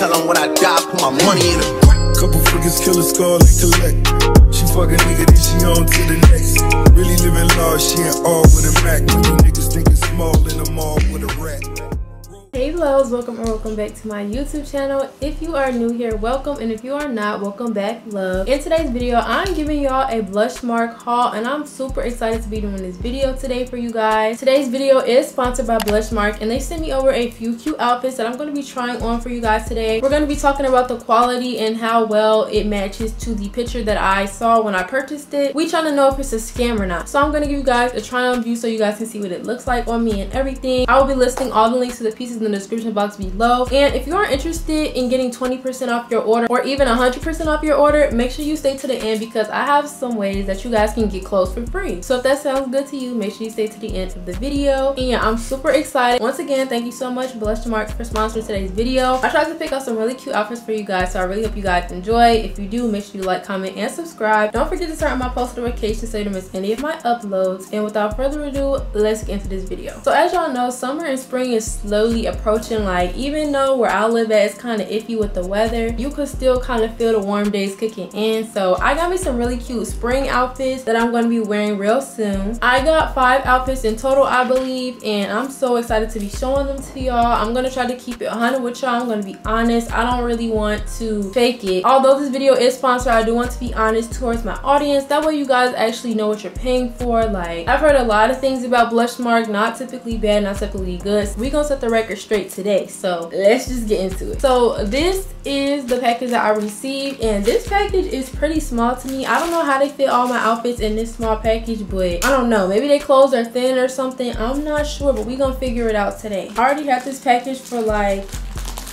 tell them what I die, put my money in it. Couple freakers kill a skull and collect. She fuck a nigga, then she on to the next. Really living large, she ain't all with a Mac. When you niggas think it's small in the mall with a rat. Hey loves, welcome or welcome back to my YouTube channel. If you are new here, welcome, and if you are not, welcome back, love. In today's video, I'm giving y'all a Blushmark haul, and I'm super excited to be doing this video today for you guys. Today's video is sponsored by Blushmark, and they sent me over a few cute outfits that I'm going to be trying on for you guys today. We're going to be talking about the quality and how well it matches to the picture that I saw when I purchased it. We trying to know if it's a scam or not. So I'm going to give you guys a try on view so you guys can see what it looks like on me and everything. I will be listing all the links to the pieces in the description box below. And if you are interested in getting 20% off your order or even 100% off your order, make sure you stay to the end because I have some ways that you guys can get clothes for free. So if that sounds good to you, make sure you stay to the end of the video. And yeah, I'm super excited. Once again, thank you so much Blush Marks for sponsoring today's video. I tried to pick out some really cute outfits for you guys, so I really hope you guys enjoy. If you do, make sure you like, comment, and subscribe. Don't forget to turn on my post notifications so you don't miss any of my uploads. And without further ado, let's get into this video. So as y'all know, summer and spring is slowly approaching like even though where I live at is kind of iffy with the weather you could still kind of feel the warm days kicking in. So I got me some really cute spring outfits that I'm going to be wearing real soon. I got five outfits in total I believe and I'm so excited to be showing them to y'all. I'm going to try to keep it 100 with y'all. I'm going to be honest I don't really want to fake it. Although this video is sponsored I do want to be honest towards my audience. That way you guys actually know what you're paying for. Like I've heard a lot of things about Blushmark not typically bad not typically good. So we gonna set the record straight today so let's just get into it. So this is the package that i received and this package is pretty small to me. I don't know how they fit all my outfits in this small package but i don't know. Maybe their clothes are thin or something. I'm not sure but we gonna figure it out today. I already have this package for like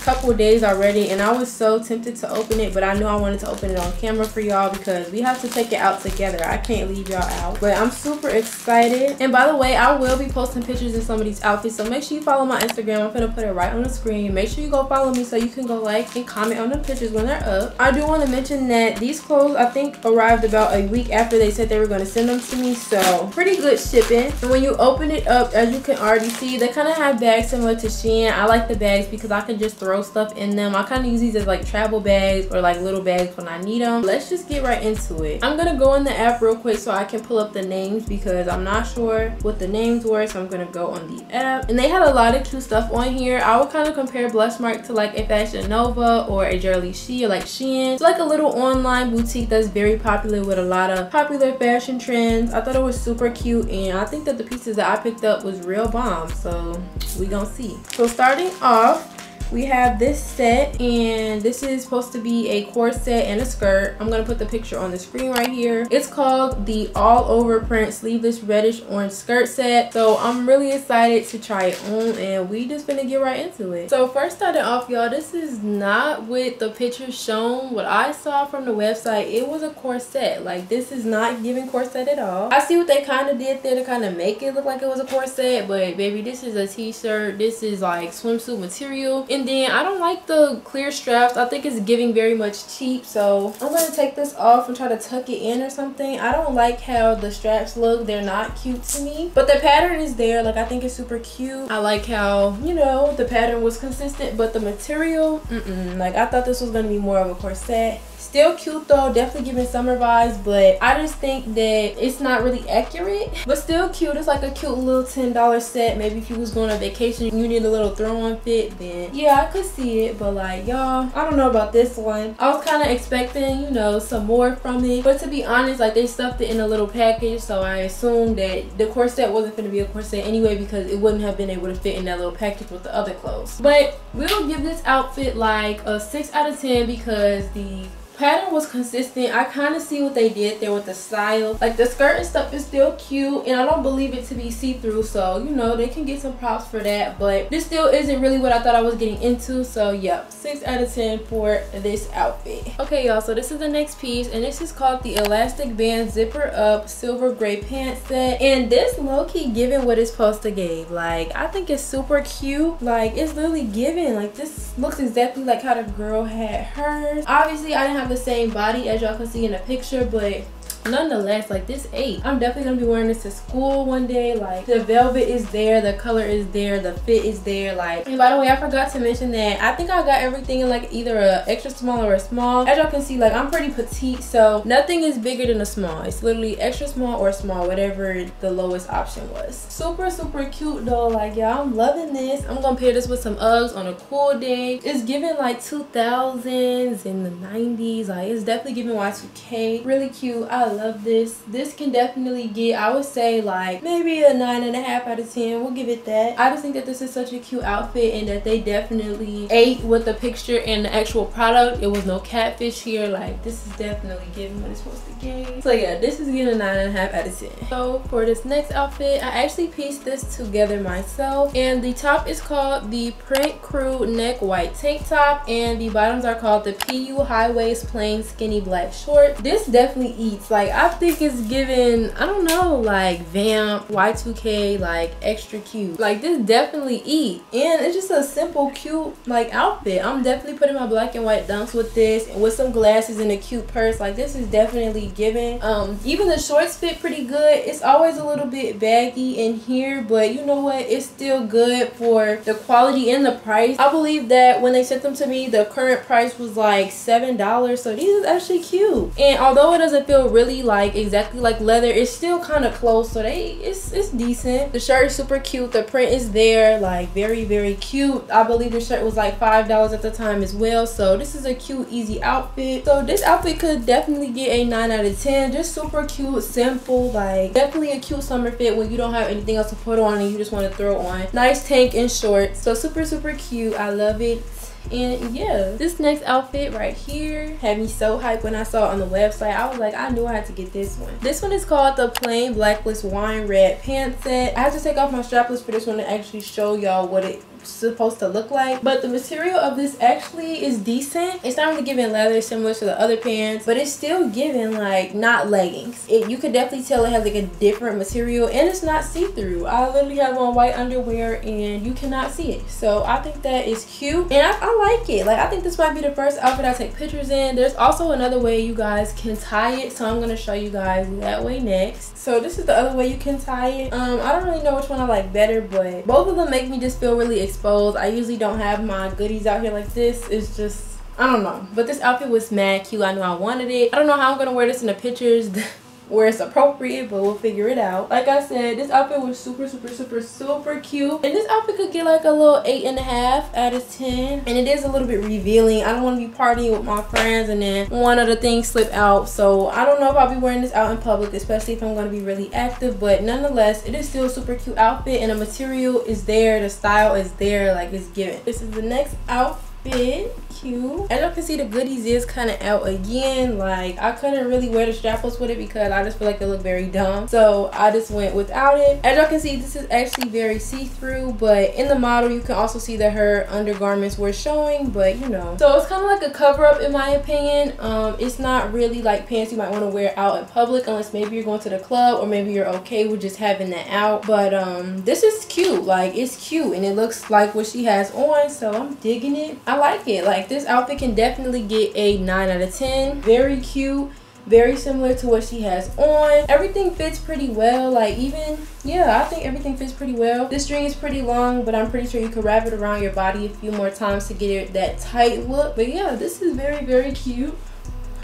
couple days already and I was so tempted to open it but I knew I wanted to open it on camera for y'all because we have to take it out together. I can't leave y'all out but I'm super excited and by the way I will be posting pictures in some of these outfits so make sure you follow my Instagram. I'm gonna put it right on the screen. Make sure you go follow me so you can go like and comment on the pictures when they're up. I do want to mention that these clothes I think arrived about a week after they said they were going to send them to me so pretty good shipping and when you open it up as you can already see they kind of have bags similar to Shein. I like the bags because I can just throw stuff in them. I kind of use these as like travel bags or like little bags when I need them. Let's just get right into it. I'm going to go in the app real quick so I can pull up the names because I'm not sure what the names were. So I'm going to go on the app. And they had a lot of cute stuff on here. I would kind of compare Blushmark to like a Fashion Nova or a Jerry She or like Shein. It's like a little online boutique that's very popular with a lot of popular fashion trends. I thought it was super cute and I think that the pieces that I picked up was real bomb. So we gonna see. So starting off, we have this set and this is supposed to be a corset and a skirt. I'm gonna put the picture on the screen right here. It's called the all over print sleeveless reddish orange skirt set. So i'm really excited to try it on and we just gonna get right into it. So first starting off y'all this is not what the picture shown. What i saw from the website it was a corset like this is not giving corset at all. I see what they kind of did there to kind of make it look like it was a corset but baby this is a t-shirt. This is like swimsuit material and then I don't like the clear straps. I think it's giving very much cheap. So I'm going to take this off and try to tuck it in or something. I don't like how the straps look. They're not cute to me. But the pattern is there. Like I think it's super cute. I like how, you know, the pattern was consistent. But the material, mm -mm. Like I thought this was going to be more of a corset still cute though definitely giving summer vibes but i just think that it's not really accurate. But still cute it's like a cute little ten dollar set. Maybe if you was going on vacation you need a little throw-on fit then yeah i could see it. But like y'all i don't know about this one. I was kind of expecting you know some more from it. But to be honest like they stuffed it in a little package so i assumed that the corset wasn't going to be a corset anyway because it wouldn't have been able to fit in that little package with the other clothes. But we'll give this outfit like a six out of ten because the pattern was consistent. I kind of see what they did there with the style. Like the skirt and stuff is still cute and i don't believe it to be see-through so you know they can get some props for that but this still isn't really what i thought i was getting into so yep six out of ten for this outfit. Okay y'all so this is the next piece and this is called the elastic band zipper up silver gray pants set and this low-key giving what it's supposed to give. Like i think it's super cute. Like it's literally giving. Like this looks exactly like how the girl had hers. Obviously i didn't have the same body as y'all can see in the picture but nonetheless, like this eight. I'm definitely gonna be wearing this to school one day. Like the velvet is there, the color is there, the fit is there. Like, and by the way, I forgot to mention that I think I got everything in like either a extra small or a small. As y'all can see, like I'm pretty petite, so nothing is bigger than a small. It's literally extra small or small, whatever the lowest option was. Super, super cute though. Like, y'all, I'm loving this. I'm gonna pair this with some Uggs on a cool day. It's giving like 2000s and the 90s. Like, it's definitely giving Y2K. Really cute. I love this. This can definitely get, I would say, like maybe a nine and a half out of 10. We'll give it that. I just think that this is such a cute outfit and that they definitely ate with the picture and the actual product. It was no catfish here. Like, this is definitely giving what it's supposed to give. So yeah, this is getting a nine and a half out of 10. So for this next outfit, I actually pieced this together myself. And the top is called the Print Crew Neck White Tank Top. And the bottoms are called the PU High Waist Plain Skinny Black Short. This definitely eats. Like, I think it's giving, I don't know, like Vamp, Y2K, like extra cute. Like, this definitely eat. And it's just a simple, cute, like, outfit. I'm definitely putting my black and white dunks with this. With some glasses and a cute purse. Like, this is definitely giving. Um, even the shorts fit pretty good. It's always a little bit baggy in here. But you know what? It's still good for the quality and the price. I believe that when they sent them to me, the current price was like $7. So these is actually cute. And although it doesn't feel really like exactly like leather, it's still kind of close. So they it's, it's decent. The shirt is super cute. The print is there. Like very, very cute. I believe the shirt was like $5 at the time as well. So this is a cute, easy outfit. So this outfit could definitely get a 9 out of 10. Just super cute, simple. Like definitely a cute summer fit when you don't have anything else to put on and you just want to throw on. Nice tank and shorts. So super, super cute. I love it and yeah this next outfit right here had me so hyped when i saw it on the website. I was like i knew i had to get this one. This one is called the plain blacklist wine red pant set i have to take off my strapless for this one to actually show y'all what it supposed to look like but the material of this actually is decent. It's not really giving leather similar to the other pants but it's still giving like not leggings. It, you could definitely tell it has like a different material and it's not see-through. I literally have on white underwear and you cannot see it. So i think that is cute and I, I like it. Like i think this might be the first outfit i take pictures in. There's also another way you guys can tie it so i'm going to show you guys that way next. So this is the other way you can tie it. Um i don't really know which one i like better but both of them make me just feel really exposed. I usually don't have my goodies out here like this. It's just, I don't know. But this outfit was mad cute. I knew I wanted it. I don't know how I'm going to wear this in the pictures. where it's appropriate but we'll figure it out. Like i said this outfit was super super super super cute. And this outfit could get like a little eight and a half out of ten. And it is a little bit revealing. I don't want to be partying with my friends and then one of the things slip out. So i don't know if i'll be wearing this out in public especially if i'm going to be really active but nonetheless it is still a super cute outfit and the material is there. The style is there. Like it's given. This is the next outfit fit cute. As y'all can see the goodies is kind of out again. Like i couldn't really wear the strapless with it because i just feel like they look very dumb. So i just went without it. As y'all can see this is actually very see-through but in the model you can also see that her undergarments were showing but you know. So it's kind of like a cover-up in my opinion. Um it's not really like pants you might want to wear out in public unless maybe you're going to the club or maybe you're okay with just having that out. But um this is cute. Like it's cute and it looks like what she has on so i'm digging it i like it. Like this outfit can definitely get a 9 out of 10 very cute. Very similar to what she has on. Everything fits pretty well. Like even yeah i think everything fits pretty well. This string is pretty long but i'm pretty sure you could wrap it around your body a few more times to get it that tight look. But yeah this is very very cute.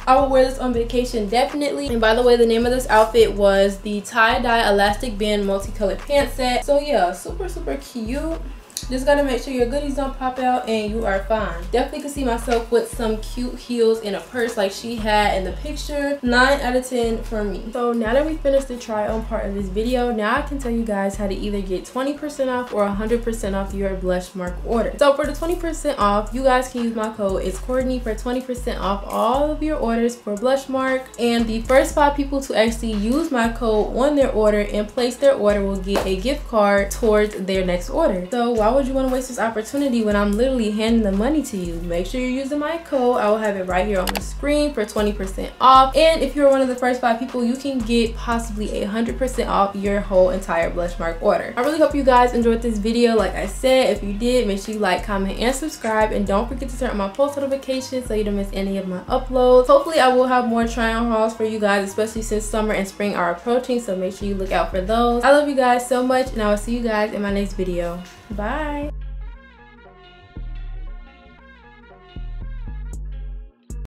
I will wear this on vacation definitely. And by the way, the name of this outfit was the tie-dye elastic band multicolored pant set. So yeah, super, super cute. Just gotta make sure your goodies don't pop out and you are fine. Definitely can see myself with some cute heels in a purse like she had in the picture. 9 out of 10 for me. So now that we finished the try on part of this video, now I can tell you guys how to either get 20% off or 100% off your Blushmark order. So for the 20% off, you guys can use my code itskortni for 20% off all of your orders for Blushmark. And the first five people to actually use my code on their order and place their order will get a gift card towards their next order. So while would you want to waste this opportunity when I'm literally handing the money to you? Make sure you're using my code. I will have it right here on the screen for 20% off. And if you're one of the first five people, you can get possibly a 100% off your whole entire Blushmark order. I really hope you guys enjoyed this video. Like I said, if you did, make sure you like, comment, and subscribe. And don't forget to turn on my post notifications so you don't miss any of my uploads. Hopefully, I will have more try on hauls for you guys, especially since summer and spring are approaching. So make sure you look out for those. I love you guys so much, and I will see you guys in my next video. Bye.